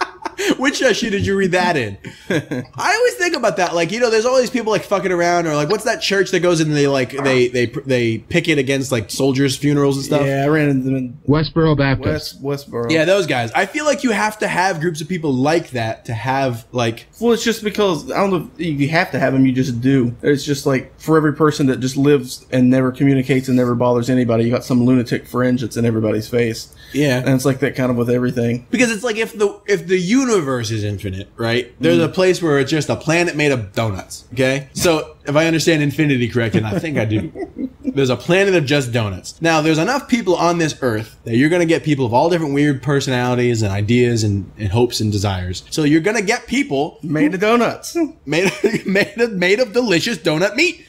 Which uh, shoe did you read that in? I always think about that. Like, you know, there's all these people like fucking around, or like, what's that church that goes in and they like they they they picket against like soldiers' funerals and stuff. Yeah, I ran into them in Westboro Baptist. West Westboro. Yeah, those guys. I feel like you have to have groups of people like that to have like. Well, it's just because I don't know if you have to have them. You just do. It's just like for every person that just lives and never communicates and never bothers anybody, you got some lunatic fringe that's in everybody's face, Yeah, and it's like that kind of with everything. because it's like if the if the universe is infinite, right? There's a place where it's just a planet made of donuts. Okay, so if I understand infinity correctly, and I think I do, there's a planet of just donuts. Now, there's enough people on this earth that you're gonna get people of all different weird personalities and ideas and, and hopes and desires. So you're gonna get people Made of donuts. made made of, made of delicious donut meat.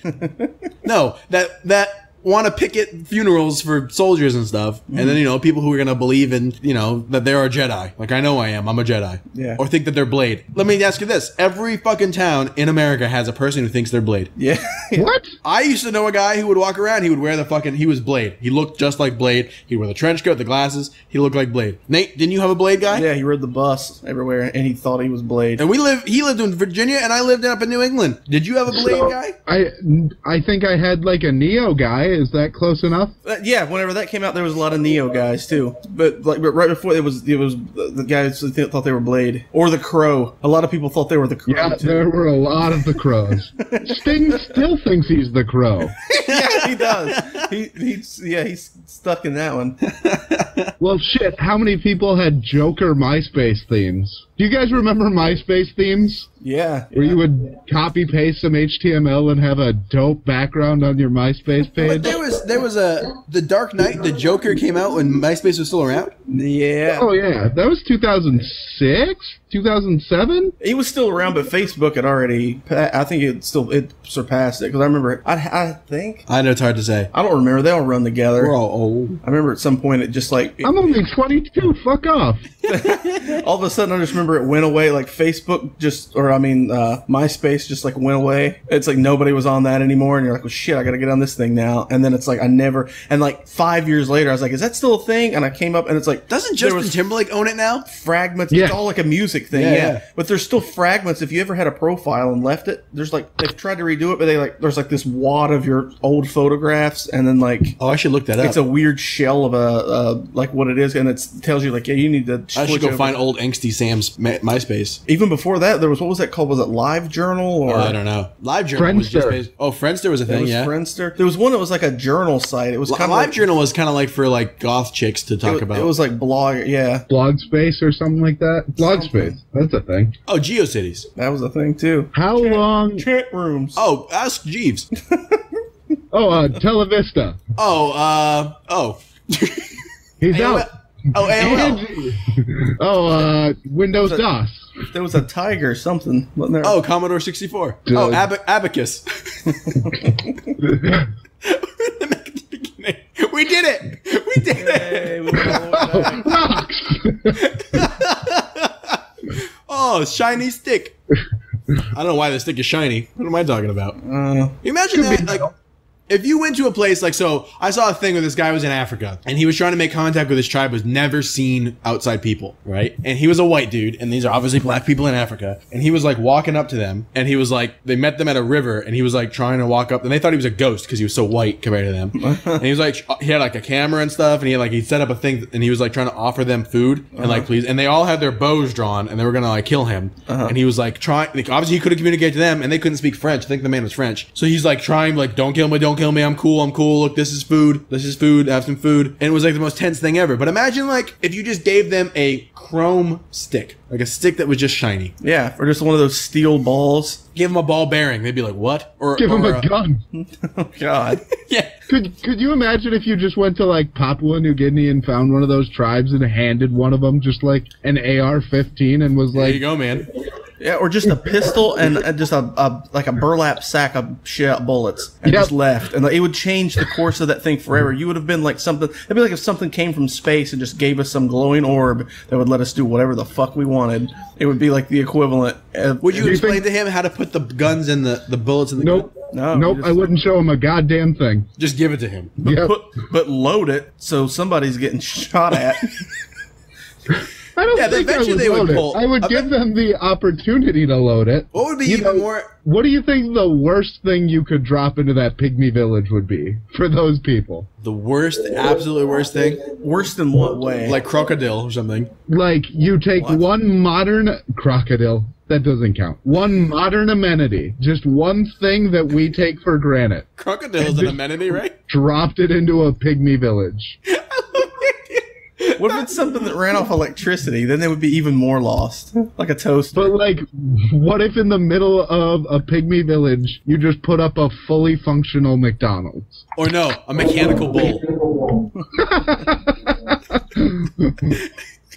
no, that that want to picket funerals for soldiers and stuff, and then mm-hmm. you know people who are gonna believe in you know that they're a Jedi. Like I know I am. I'm a Jedi. Yeah. Or think that they're Blade. Let me ask you this: Every fucking town in America has a person who thinks they're Blade. Yeah. What? I used to know a guy who would walk around. He would wear the fucking. He was Blade. He looked just like Blade. He wore the trench coat, the glasses. He looked like Blade. Nate, didn't you have a Blade guy? yeah, he rode the bus everywhere, and he thought he was Blade. And we live. He lived in Virginia, and I lived up in New England. Did you have a Blade So, guy? I I think I had like a Neo guy. Is that close enough? Uh, yeah, whenever that came out, there was a lot of Neo guys too. But like, but right before it was, it was the guys that th- thought they were Blade or the Crow. A lot of people thought they were the Crow Yeah, too. there were a lot of the crows. Sting still thinks he's the crow. yeah, he does. He, he's yeah, he's stuck in that one. Well, shit. How many people had Joker MySpace themes? Do you guys remember MySpace themes? Yeah, Where you would copy paste some HTML and have a dope background on your MySpace page. But page? there was there was a the Dark Knight, the Joker came out when MySpace was still around. yeah. Oh yeah, that was 2006, 2007. He was still around, but Facebook had already. I think it still it surpassed it because I remember. I, I think I know it's hard to say. I don't remember. They all run together. We're all old. I remember at some point it just like I'm only 22. Fuck off. all of a sudden I just remember it went away. Like Facebook just, or I mean uh, MySpace just like went away. It's like nobody was on that anymore, and you're like, well, shit, I gotta get on this thing now. And then it's like I never. And like five years later, I was like, is that still a thing? And I came up, and it's like Doesn't there Justin was Timberlake own it now? fragments. Yeah. It's all like a music thing, Yeah, yeah, yeah. But there's still fragments. If you ever had a profile and left it, there's like they've tried to redo it, but they like there's like this wad of your old photographs, and then like Oh, I should look that up. it's a weird shell of a uh, like what it is, and it tells you like yeah, you need to. I should go over. find old angsty Sam's Ma- MySpace. Even before that, there was what was that called? Was it Live Journal or? Oh, I don't know. Live Journal was just based- oh Friendster was a There thing, was yeah. Friendster. There was one that was like a journal site. It was Li- kind Live of like, Journal was kind of like for like goth chicks to talk was- about. it was like blog. Yeah, Blog space or something like that. Blog space. That's a thing. oh GeoCities. that was a thing too. How long? Chat rooms. Oh, ask Jeeves. Oh, uh, Televista. oh, uh, oh. He's AOL. out. Oh, AOL. And- oh, uh, Windows DOS. There was a tiger something. Wasn't there? Oh, Commodore 64. Dude. Oh, Ab- Abacus. we did it. We did it. Hey, we went all the way back. Rocks. Oh, shiny stick. I don't know why the stick is shiny. What am I talking about? Uh, Imagine that, like, if you went to a place like so, I saw a thing where this guy was in Africa and he was trying to make contact with his tribe, was never seen outside people, right? And he was a white dude, and these are obviously black people in Africa, and he was like walking up to them, and he was like, they met them at a river, and he was like trying to walk up, and they thought he was a ghost because he was so white compared to them, and he was like, he had like a camera and stuff, and he had like he set up a thing, and he was like trying to offer them food and like uh-huh. please, and they all had their bows drawn, and they were gonna like kill him, uh-huh. and he was like trying, like obviously he couldn't communicate to them, and they couldn't speak French. I think the man was French, so he's like trying like, don't kill me, don't kill me, I'm cool, I'm cool. Look, this is food, this is food, have some food, and it was like the most tense thing ever. But imagine like if you just gave them a chrome stick, like a stick that was just shiny, yeah, or just one of those steel balls. give them a ball bearing, they'd be like, what? Or Give him or, a gun. Oh God. yeah. Could could you imagine if you just went to like Papua New Guinea and found one of those tribes and handed one of them just like an AR-15 and was like, There you go, man. Yeah, or just a pistol and uh, just a, a like a burlap sack of shit bullets and Yep. just left, and like, it would change the course of that thing forever. You would have been like something. It'd be like if something came from space and just gave us some glowing orb that would let us do whatever the fuck we wanted. It would be like the equivalent. Of, Would you you explain think- to him how to put the guns in the, the bullets in the nope, gun? No, nope, you I wouldn't show him a goddamn thing. Just give it to him. Yep. Put, but load it so somebody's getting shot at. I don't Yeah, think I eventually would they would load it. pull- I would I give them the opportunity to load it. What would be You even know- more? What do you think the worst thing you could drop into that pygmy village would be for those people? The worst, absolutely worst thing, Worse than what way? like crocodile or something. Like you take What? one modern crocodile. That doesn't count. One modern amenity, just one thing that we take for granted, Crocodile is an amenity, right? dropped it into a pygmy village. what if it's something that ran off electricity? Then they would be even more lost. Like a toaster. But like, what if in the middle of a pygmy village you just put up a fully functional McDonald's? Or no, a mechanical bull.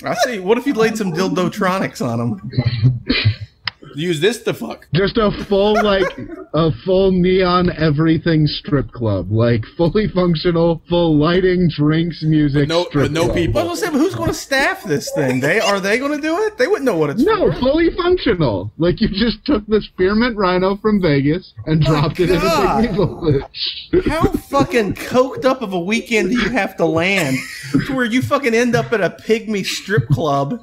I see. What if you laid some dildotronics on them? Use this to fuck. Just a full like a full neon everything strip club, like fully functional, full lighting, drinks, music. No, strip with no club. I was people. gonna say, but who's gonna staff this thing? They are they gonna do it? They wouldn't know what it's No, for. fully functional. Like you just took the spearmint rhino from Vegas and oh, dropped it in a God. pygmy. How fucking coked up of a weekend do you have to land to where you fucking end up at a pygmy strip club?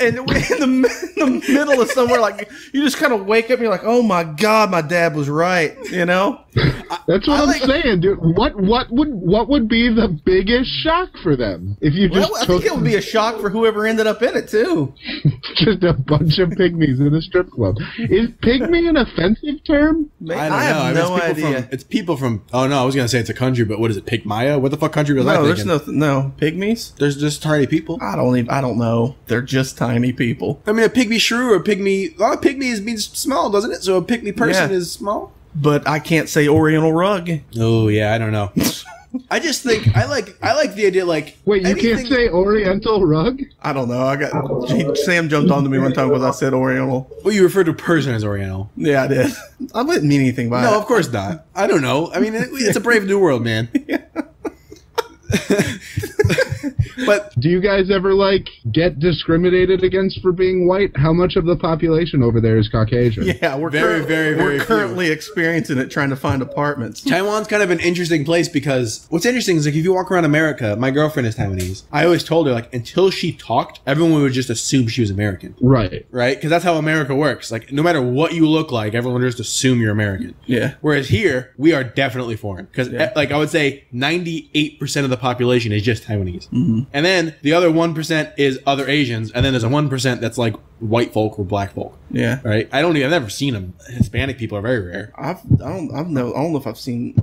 And in the, in the middle of somewhere, like you just kind of wake up and you're like, "Oh my god, my dad was right," you know? That's what I I am like- saying, dude. What what would what would be the biggest shock for them if you just Well, I took think it would be a shock for whoever ended up in it too. just a bunch of pygmies in a strip club? Is pygmy an offensive term? Man, I don't have know. I mean, no it's people idea. From, it's people from. Oh no, I was gonna say it's a country, but what is it? Pygmaya? What the fuck country was I no, there's thinking? no no pygmies. There's just tiny people. I don't even. I don't know. They're just tiny people. I mean, a pygmy shrew or a pygmy. A lot of pygmies means small, doesn't it? So a pygmy person Yeah. is small. But I can't say Oriental rug. Oh yeah, I don't know. I just think I like I like the idea like Wait, you anything- can't say Oriental rug? I don't know. I got he, Sam jumped onto me one time because I said Oriental. Well, you referred to Persian as Oriental. Yeah, I did. I didn't mean anything by No, it. No of course not. I don't know. I mean, it, it's a brave new world, man. but Do you guys ever like get discriminated against for being white? How much of the population over there is Caucasian? Yeah, we're Very, curr- very, very we're few. currently experiencing it, trying to find apartments. Taiwan's kind of an interesting place because what's interesting is like if you walk around America, my girlfriend is Taiwanese. I always told her like until she talked, everyone would just assume she was American, Right. right? Because that's how America works. Like no matter what you look like, everyone just assume you're American. Yeah. Whereas here, we are definitely foreign because, Yeah. like, I would say 98% of the population is just Taiwanese. Mm-hmm. And then the other 1% is other Asians. And then there's a 1% that's like white folk or black folk, Yeah. right? I don't even, I've never seen them. Hispanic people are very rare. I've I don't I've no I don't know if I've seen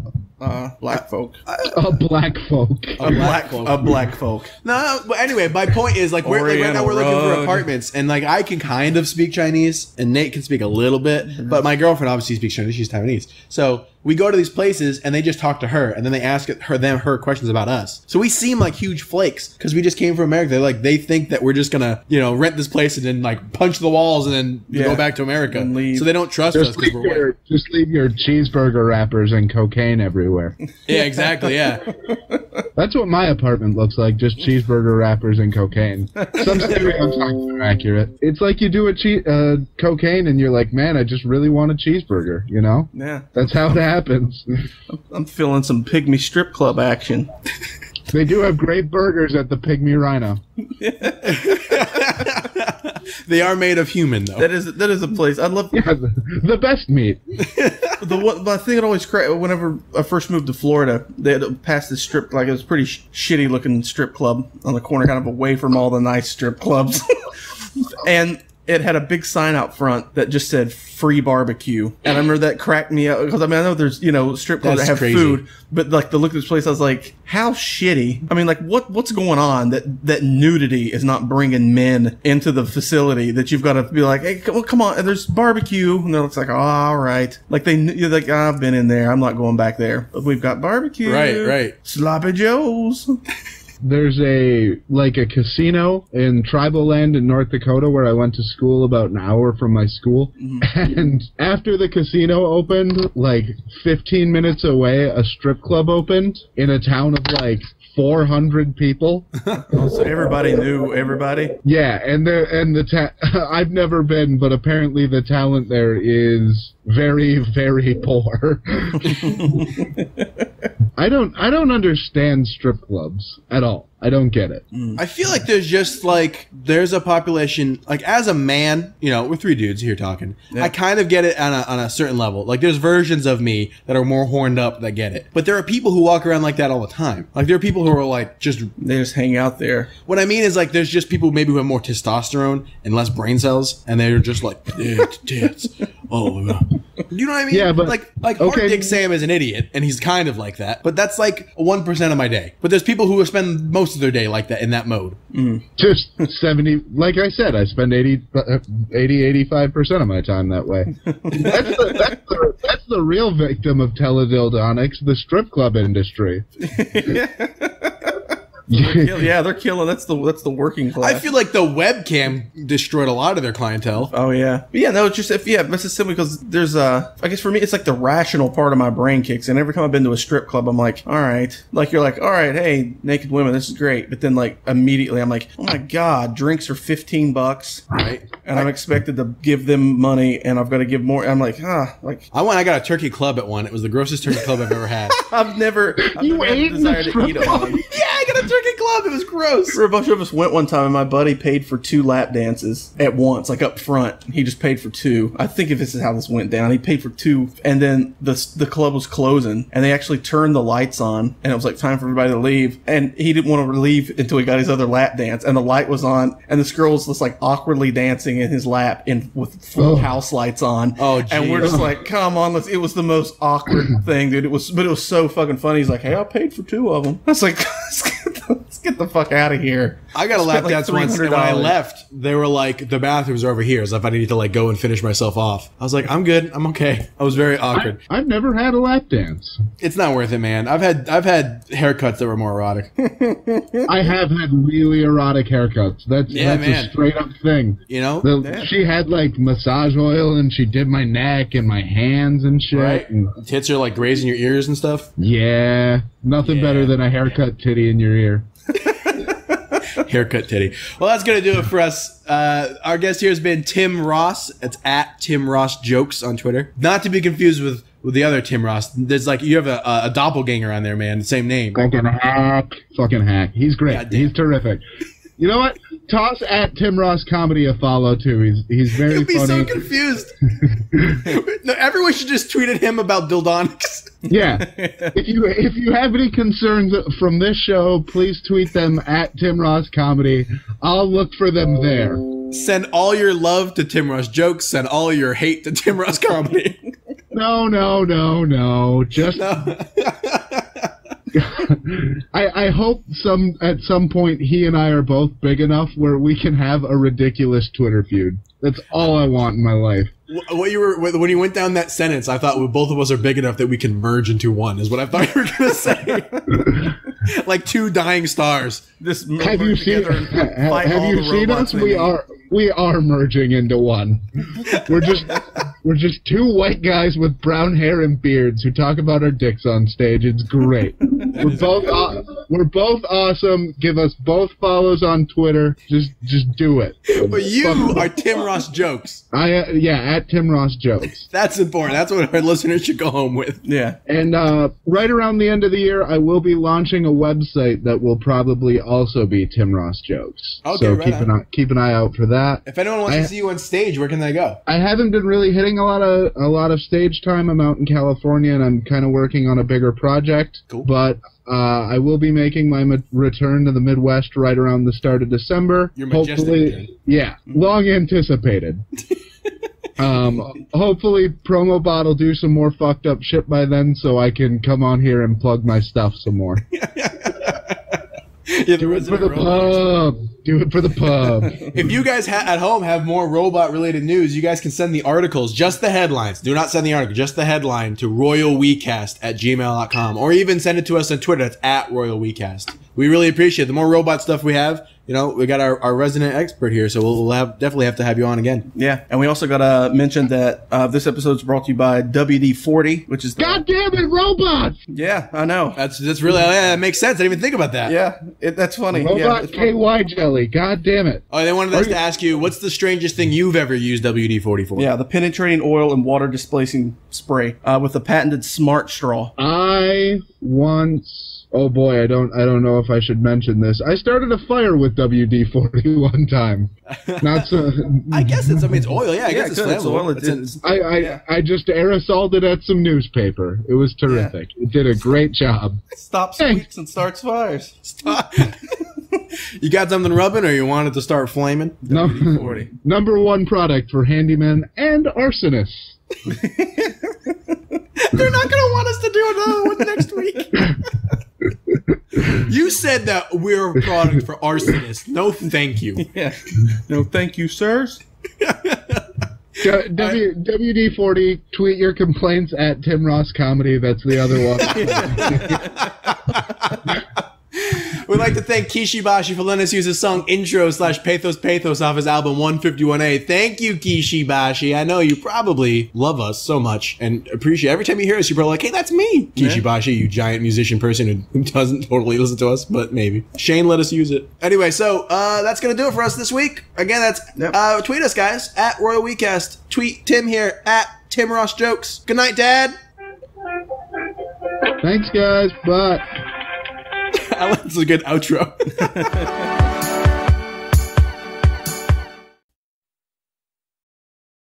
uh black folk. A black folk. A black folk. a black folk. No, but anyway, my point is like, we're, like right now we're looking for apartments, and like I can kind of speak Chinese, and Nate can speak a little bit, but my girlfriend obviously speaks Chinese. She's Taiwanese, so we go to these places and they just talk to her, and then they ask her them her questions about us. So we seem like huge flakes because we just came from America. They're like they think that we're just gonna you know rent this place and then like punch the walls and then Yeah. go back to America. And leave. So they don't trust us Just because leave, we're white. your, just leave your cheeseburger wrappers and cocaine everywhere. Yeah, exactly. Yeah. That's what my apartment looks like, just cheeseburger wrappers and cocaine. Some stereotypes are accurate. It's like you do a che- uh, cocaine and you're like, man, I just really want a cheeseburger, you know? Yeah. That's how it happens. I'm feeling some pygmy strip club action. they do have great burgers at the Pygmy Rhino. they are made of human though. That is that is a place I'd love. Yeah, the, the best meat. The one the thing that always cra- whenever I first moved to Florida, they had passed this strip like it was a pretty sh- shitty looking strip club on the corner, kind of away from all the nice strip clubs, and it had a big sign out front that just said free barbecue. And I remember that cracked me up because I mean I know there's you know strip clubs That's that have crazy. food, but like the look of this place, I was like, how shitty. I mean, like what what's going on that that nudity is not bringing men into the facility that you've got to be like, hey, come, come on, there's barbecue, and they're it's like, oh, all right, like they you're like I've been in there, I'm not going back there, but we've got barbecue, Right, right. sloppy joes. There's a like a casino in tribal land in North Dakota where I went to school about an hour from my school. Mm-hmm. And after the casino opened, like 15 minutes away, a strip club opened in a town of like 400 people. Oh, so everybody knew everybody. Yeah, and the and the ta- I've never been, but apparently the talent there is very very poor. I don't I don't understand strip clubs at all. I don't get it. Mm. I feel like there's just like there's a population like as a man, you know, we're three dudes here talking. I kind of get it on a on a certain level. Like there's versions of me that are more horned up that get it. But there are people who walk around like that all the time. Like there are people who are like just They just hang out there. what I mean is like there's just people maybe who have more testosterone and less brain cells and they're just like tits, tits. Oh, yeah. you know what I mean? Yeah, but- like like Hard okay. Dick Sam is an idiot and he's kind of like that. But that's like one percent of my day. But there's people who spend most of their day like that in that mode. Just 70 like I said, I spend 80 uh, 80 85% of my time that way. that's, the, that's, the, that's the real victim of teledildonics, the strip club industry. Kill- yeah, they're killing. That's the that's the working class. I feel like the webcam destroyed a lot of their clientele. Oh yeah, but yeah. No, it's just if yeah, it's just simply because there's uh, I guess for me it's like the rational part of my brain kicks, and every time I've been to a strip club, I'm like, all right, like you're like, all right, hey, naked women, this is great, but then like immediately I'm like, oh my god, drinks are fifteen bucks, Right. and I'm expected to give them money, and I've got to give more. I'm like, huh, like I went. I got a turkey club at one. It was the grossest turkey club I've ever had. I've never, I've You never ate the in the desire to eat at club? one. yeah, I got a turkey club. It was gross. A bunch of us went one time, and my buddy paid for two lap dances at once, like up front. He just paid for two. I think if this is how this went down, he paid for two, and then the the club was closing, and they actually turned the lights on, and it was like time for everybody to leave, and he didn't want to leave until he got his other lap dance, and the light was on, and this girl was just like awkwardly dancing in his lap in with full Oh. house lights on. Oh, and we're just like, come on, let's. It was the most awkward thing, dude. It was, but it was so fucking funny. He's like, hey, I paid for two of them. I was like, let's get the, let's get the fuck out of here. I got a lap Spent, like, dance once, and when I left, they were like, "The bathrooms are over here." As if I needed to like go and finish myself off. I was like, "I'm good. I'm okay." I was very awkward. I, I've never had a lap dance. It's not worth it, man. I've had I've had haircuts that were more erotic. I have had really erotic haircuts. That's Yeah, that's man. a straight up thing. You know, The, Yeah. She had like massage oil and she did my neck and my hands and shit. right? And Tits are like grazing your ears and stuff. yeah, nothing Yeah. better than a haircut titty in your ear. Haircut titty. Well, that's gonna do it for us. Uh, our guest here has been Tim Ross. It's at Tim Ross Jokes on Twitter. Not to be confused with with the other Tim Ross. There's like you have a, a doppelganger on there, man. Same name. Fucking hack. Fucking hack. He's great. He's terrific. You know what? Toss at Tim Ross Comedy a follow too. He's he's very You'll be funny. so confused. no, everyone should just tweet at him about dildonics. Yeah. if you if you have any concerns from this show, please tweet them at Tim Ross Comedy. I'll look for them there. Send all your love to Tim Ross jokes. Send all your hate to Tim Ross comedy. No, no, no, no. Just I, I hope some at some point he and I are both big enough where we can have a ridiculous Twitter feud. That's all I want in my life. What you were when you went down that sentence, I thought well, both of us are big enough that we can merge into one. Is what I thought you were gonna say. like two dying stars. This Have you seen together and ha- fight have you seen us? We need. are we are merging into one. We're just we're just two white guys with brown hair and beards who talk about our dicks on stage. It's great. we're both aw- we're both awesome. Give us both follows on Twitter. Just just do it. But you Fuck- are Tim Ross jokes. I uh, yeah at Tim Ross jokes. That's important. That's what our listeners should go home with. Yeah. And uh, right around the end of the year, I will be launching a website that will probably also be Tim Ross jokes. Okay, so right keep on. an eye, keep an eye out for that. If anyone wants I- to see you on stage, where can they go? I haven't been really hitting a lot of a lot of stage time. I'm out in California, and I'm kind of working on a bigger project. Cool. But uh, I will be making my ma- return to the Midwest right around the start of December. Your majestic hopefully, yeah, long anticipated. um, hopefully, Promo Bot will do some more fucked up shit by then, so I can come on here and plug my stuff some more. Yeah, Do it for the pub. Do it for the pub. If you guys ha- at home have more robot related news, you guys can send the articles, just the headlines. Do not send the article, just the headline to royalwecast at gmail.com or even send it to us on Twitter. That's at royalwecast. we really appreciate it. The more robot stuff we have, you know, we got our, our resident expert here, so we'll, we'll have definitely have to have you on again. Yeah, and we also got to mention that uh, this episode is brought to you by WD-40, which is the, God damn it, robots! yeah, I know. That's that's really yeah, that makes sense. I didn't even think about that. Yeah, it, that's funny. yeah, Robot it's funny. KY jelly. God damn it. Oh, they wanted us Are you- to ask you, what's the strangest thing you've ever used WD forty for? Yeah, the penetrating oil and water displacing spray uh, with the patented smart straw. I once oh boy, I don't I don't know if I should mention this. I started a fire with WD forty one time. Not so I guess it's. I mean, it's oil. Yeah, I Yeah, guess it's it's oil, It's it's- I, I, Yeah. I just aerosoled it at some newspaper. It was terrific. It did a great job. Stops Thanks. leaks and starts fires. you got something rubbing, or you want it to start flaming? No, WD-40. number one product for handymen and arsonists. They're not going to want us to do another one next week. You said that we're a product for arsonists. No, thank you. Yeah. No, thank you, sirs. W, WD forty. Tweet your complaints at Tim Ross Comedy. That's the other one. We'd like to thank Kishi Bashi for letting us use his song intro slash pathos pathos off his album 151A. Thank you, Kishi Bashi. I know you probably love us so much and appreciate every time you hear us, you're probably like, hey, that's me. Kishi Bashi, you giant musician person who doesn't totally listen to us, but maybe. Shane let us use it. Anyway, so uh, that's going to do it for us this week. Again, that's Yep. uh, tweet us, guys, at Royal Wecast. Tweet Tim here at Tim Ross Jokes. Good night, Dad. Thanks, guys. Bye. That's a good outro.